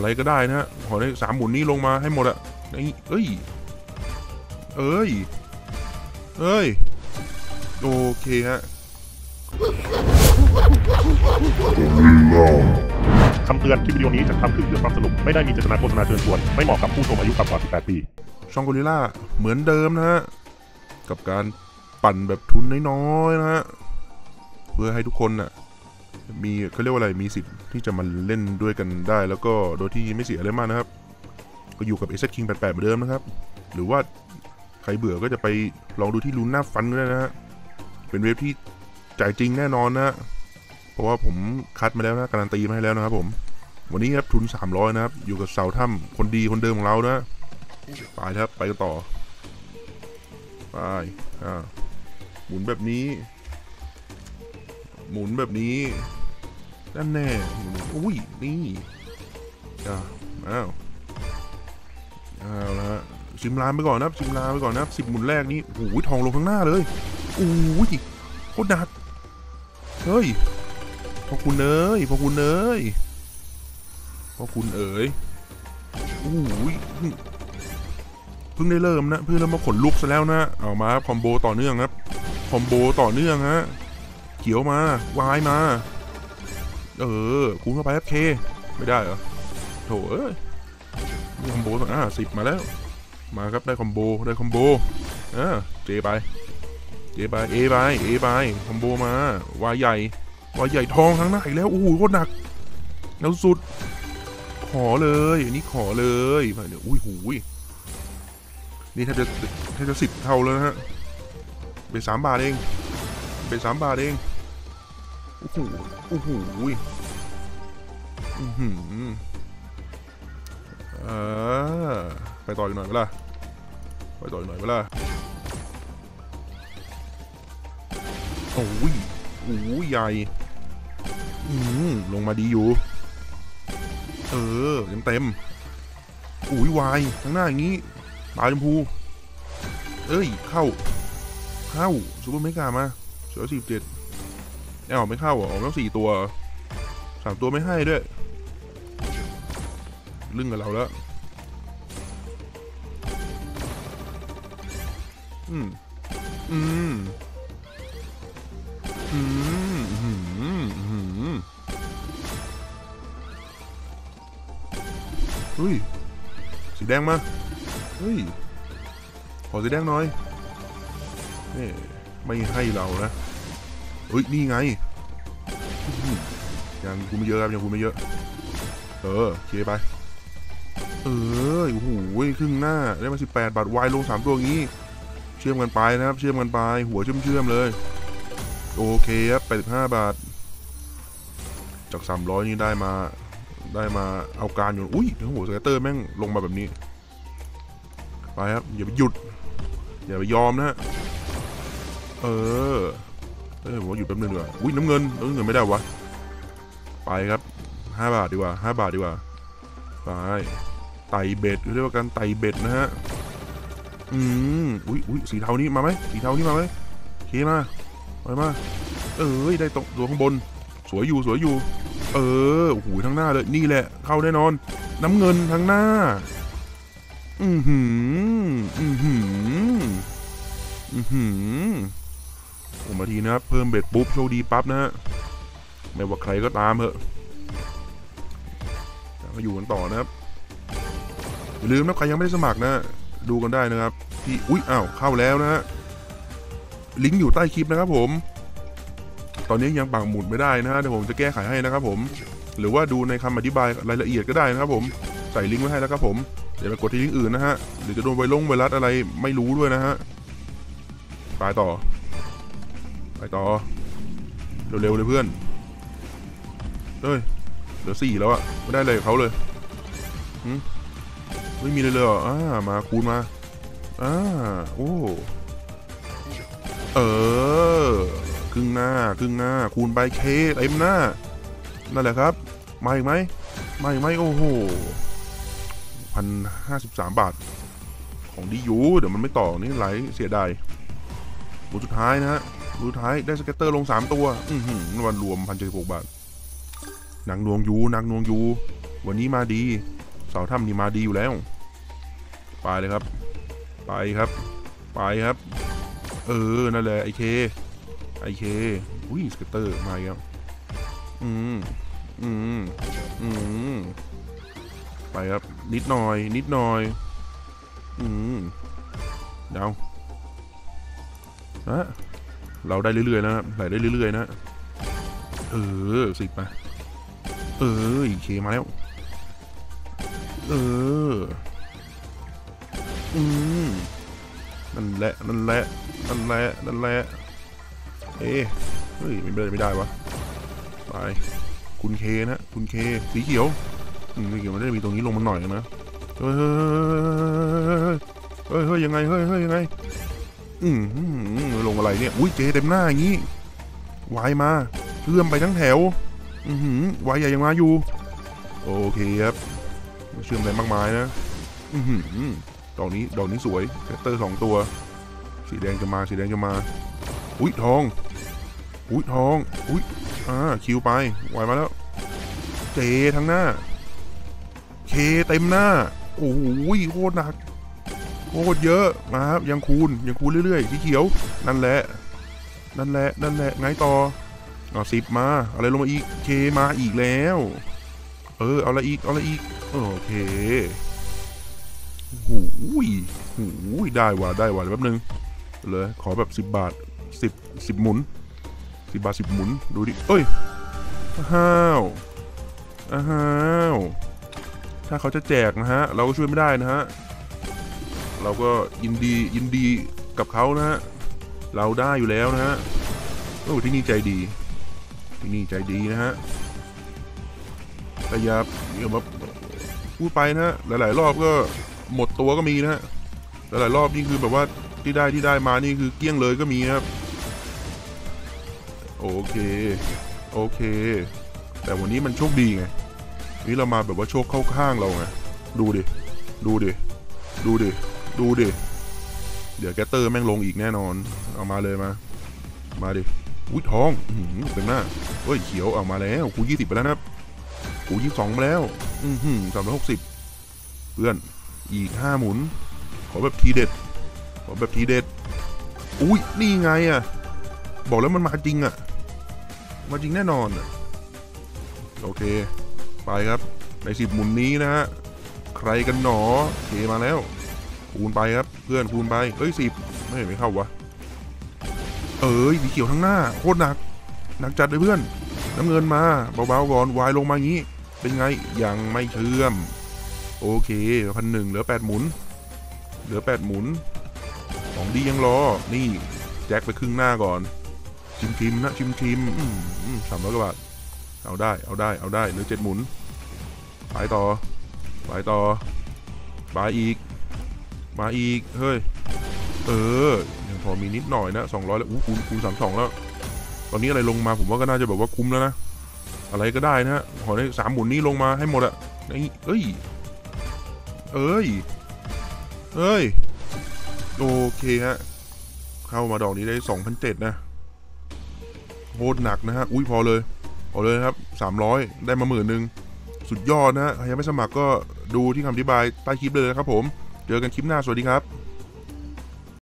อะไรก็ได้นะฮะขอได้สามหมุนนี้ลงมาให้หมดอะนี่เอ้ย เอ้ย เอ้ย โอเคฮะคำเตือนคลิปวิดีโอนี้จะทำขึ้นเพื่อความสนุก ไม่ได้มีเจตนาโฆษณาเชิญชวน ไม่เหมาะกับผู้ชมอายุต่ำกว่า 18 ปี ช่องกอริลล่าเหมือนเดิมนะฮะ กับการปั่นแบบทุนน้อยๆนะฮะ เพื่อให้ทุกคนน่ะ มีเขาเรียกว่าอะไรมีสิทธิ์ที่จะมาเล่นด้วยกันได้ แล้วก็โดยที่ไม่เสียอะไรมากนะครับ ก็อยู่กับ a อ King 88เหมือนเดิมนะครับ หรือว่าใครเบื่อก็จะไปลองดูที่ลูน่าฟันก็ได้นะฮะเป็นเว็บที่จ่ายจริงแน่นอนนะฮะเพราะว่าผมคัดมาแล้วนะการันตีมาให้แล้วนะครับผมวันนี้ครับทุน 300 นะครับ อยู่กับเสาถ้ำคนดีคนเดิมของเรานะไปครับไปกันต่อไปอ่าหมุนแบบนี้ หมุนแบบนี้ นั่นแน่อุ้ย นี่อ่าอ้าวเอาละฮะชิมลานไปก่อนนะชิมลานไปก่อนนะสิบหมุนแรกนี้โอ้โหทองลงข้างหน้าเลยโอ้ยโคตรหนักเฮ้ยพอคุณเอ้ยพอคุณเอ้ยพอคุณเอ๋ยโอ้ยเพิ่งได้เริ่มนะเพิ่งเริ่มมาขนลุกซะแล้วนะเอามาครับคอมโบต่อเนื่องครับคอมโบต่อเนื่องฮะเขียวมาวายมา เออคูณเข้าไปครับเค ไม่ได้เหรอโถเอ้ยคอมโบต่ออ่าสิบมาแล้ว มาครับได้คอมโบได้คอมโบอ่าเจไปเจไปเอไปเอไปคอมโบมาวายใหญ่วายใหญ่ทองทั้งหน้าอีกแล้วโอ้โหโคตรหนักแล้วสุด ขอเลยอันนี้ขอเลยมาเดี๋ยวอุ้ยหูยนี่ถ้าจะถ้าจะสิบเท่าแล้วนะฮะเป็นสามบาทเองเป็นสามบาทเอง โอ้โหโอ้โหอือหือเออไปต่ออีกหน่อยเวลาไปต่ออีกหน่อยเวลาโอ้ยโอ้ยใหญ่อืมลงมาดีอยู่ เออเต็มเต็มๆอุ้ยวายข้างหน้าอย่างนี้ตาชมพู เอ้ย เข้า เข้าซูเปอร์เมกามาเสือสี่เจ็ด แอลไม่เข้าเหรอออต้องสี่ตัวสามตัวไม่ให้ด้วยลึ่งกับเราแล้ว อืม อืม อืม อืม อืมเฮ้ย สีแดงมา เฮ้ย ขอสีแดงหน่อยนี่ไม่ให้เรานะ เฮ้ย นี่ไง ยังกูไม่เยอะครับ ยังกูไม่เยอะ เออเคไป เออโอ้โหครึ่งหน้า ได้มา 18 บาท วายลง 3 ตัวงี้ เชื่อมกันไปนะครับ เชื่อมกันไป หัวเชื่อมเชื่อมเลย โอเคครับ85 บาท จาก 300 นี่ได้มา ได้มาเอาการอยู่ อุ้ยทั้งหัวสเกตเตอร์แม่งลงมาแบบนี้ ไปครับ อย่าไปหยุด อย่าไปยอมนะฮะ เออ เออผมว่าหยุดแป๊บนึงดีกว่าอุ้ยน้ำเงินน้ำเงินไม่ได้วะไปครับห้าบาทดีกว่าห้าบาทดีกว่าไปไต่เบ็ดเรียกว่าการไต่เบ็ดนะฮะอืมอุ้ยอุ้ยสีเทานี้มาไหมสีเทานี้มาไหมโอเคมาไปมาเอ้ยได้ตรงตัวข้างบน สวยอยู่สวยอยู่ เออโอ้โหทั้งหน้าเลยนี่แหละ เข้าแน่นอน น้ำเงินทั้งหน้า อือหืออือหืออือหือ ผมมาทีนะครับ เพิ่มเบ็ดปุ๊บโชคดีปั๊บนะฮะ ไม่ว่าใครก็ตามเถอะมาอยู่กันต่อนะครับ อย่าลืมนะใครยังไม่ได้สมัครนะ ดูกันได้นะครับ ที่ อุ๊ยอ้าวเข้าแล้วนะฮะ ลิงก์อยู่ใต้คลิปนะครับผม ตอนนี้ยังปักหมุดไม่ได้นะฮะเดี๋ยวผมจะแก้ไขให้นะครับผม หรือว่าดูในคำอธิบายรายละเอียดก็ได้นะครับผม ใส่ลิงก์ไว้ให้แล้วครับผมอย่าไปกดที่ลิงก์อื่นนะฮะ หรือจะโดนไวลงไวรัสอะไรไม่รู้ด้วยนะฮะไปต่อ ไปต่อ เร็วๆเลยเพื่อน เฮ้ย เหลือสี่แล้วอะไม่ได้เลยกับเขาเลยหึไม่มีเลยเลยอ่ามาคูณมา อ่า โอ้ เออ ครึ่งหน้า ครึ่งหน้า คูณไปเคเต็มหน้า นั่นแหละครับ มาอีกไหมมาอีกไหมโอ้โหพันห้าสิบสามบาท ของดียูเดี๋ยวมันไม่ต่อ นี่ไหลเสียดายหมุนสุดท้ายนะฮะ สุดท้ายได้สเก็ตเตอร์ลงสามตัว อือหือวันรวมพันเจ็ดสิบหกบาทนังนวงยูนังนวงยู วันนี้มาดีเสาถ้ำนี่มาดีอยู่แล้ว ไปเลยครับ ไปครับ ไปครับ เออ นั่นแหละไอเค ไอเค อุ้ยสเก็ตเตอร์มาอีกแล้วอืมอืมอืมไปครับ นิดหน่อย นิดหน่อย อืมเดาอะ เราได้เรื่อยๆนะครับไหลได้เรื่อยๆนะเออสิบมาเอออีกเคมาแล้ว เออ อืมนั่นแหละนั่นแหละนั่นแหละนั่นแหละเอ๊เฮ้ยไม่ได้ไม่ได้วะไปคุณเคนะ คุณเคสีเขียวสีเขียวมันได้มีตรงนี้ลงมาหน่อยนะเฮ้ยเฮ้ยเฮ้ยยังไงเฮ้ยเฮ้ยยังไง อืมลงอะไรเนี่ย อุ้ยเจเต็มหน้าอย่างนี้วายมาเชื่อมไปทั้งแถว อือหือวายใหญ่ยังมาอยู่ โอเคครับเชื่อมอะไรมากมายนะ อือหือดอกนี้ดอกนี้สวยแคตเตอร์สองตัว สีแดงจะมาสีแดงจะมา อุ้ยทอง อุ้ยทอง อุ้ยอ่าคิวไปวายมาแล้ว เจทั้งหน้า เคเต็มหน้า โอ้โหโคตรหนัก โคตรเยอะมาครับยังคูณยังคูณเรื่อยๆสีเขียว นั่นแหละ นั่นแหละ นั่นแหละไงต่อเอาสิบมา อะไรลงมาอีกเคมาอีกแล้ว เออ เอาละอีก เอาละอีก โอเคหูยหูยได้ว่ะได้ว่ะแป๊บนึงเลยขอแบบสิบบาทสิบสิบหมุนสิบบาทสิบหมุน ดูดิ เอ้ยอ้าวอ้าวถ้าเขาจะแจกนะฮะ เราก็ช่วยไม่ได้นะฮะ เราก็ยินดียินดีกับเขานะฮะเราได้อยู่แล้วนะฮะโอ้ที่นี่ใจดี ที่นี่ใจดีนะฮะแต่อย่าอย่ามาพูดไปนะฮะหลาย ๆ รอบก็หมดตัวก็มีนะฮะหลาย ๆ รอบนี่คือแบบว่าที่ได้ที่ได้มานี่คือเกลี้ยงเลยก็มีครับโอเคโอเค แต่วันนี้มันโชคดีไงนี่เรามาแบบว่าโชคเข้าข้างเราไงดูดิดูดิดูดิ ดูดิ เดี๋ยว scatter แม่งลงอีกแน่นอน เอามาเลยมา มาดิ อุ้ยทองอื้อหือเต็มหน้าเฮ้ยเขียวเอามาแล้วคูยี่สิบไปแล้วนะครับคูยี่สองมาแล้ว อือหือสามร้อยหกสิบเพื่อน อีกห้าหมุน ขอแบบทีเด็ด ขอแบบทีเด็ด อุ้ยนี่ไงอะ บอกแล้วมันมาจริงอะ มาจริงแน่นอนอะโอเค ไปครับ ในสิบหมุนนี้นะฮะ ใครกันหนอเคมาแล้ว คูณไปครับ เพื่อนคูณไปเอ้ยสิบไม่เห็นไม่เข้าวะ เอ้ยสีเขียวทั้งหน้า โคตรหนัก หนักจัดเลยเพื่อน น้ำเงินมา เบาๆก่อนวายลงมางี้ เป็นไง ยังไม่เชื่อม โอเคพันหนึ่งเหลือแปดหมุน เหลือแปดหมุน ของดียังรอ นี่ แจ็คไปครึ่งหน้าก่อน ชิมชิมนะชิมชิมสามร้อยกว่าบาท เอาได้ เอาได้ เอาได้ เหลือเจ็ดหมุน ไปต่อ ไปต่อ ไปอีก มาอีก เฮ้ย เออ ยังพอมีนิดหน่อยนะสองร้อยแล้วอู้คูณคูณสามสองแล้ว ตอนนี้อะไรลงมาผมว่าก็น่าจะแบบว่าคุ้มแล้วนะ อะไรก็ได้นะฮะ ขอได้สามหมุนนี้ลงมาให้หมดอะนี่เอ้ย เอ้ย เอ้ย โอเคฮะ เข้ามาดอกนี้ได้สองพันเจ็ดนะโคตรหนักนะฮะ อุ้ยพอเลย พอเลยครับสามร้อยได้มาหมื่นหนึ่ง สุดยอดนะฮะ ใครยังไม่สมัครก็ดูที่คำอธิบายใต้คลิปเลยนะครับผม เจอกันคลิปหน้า สวัสดีครับ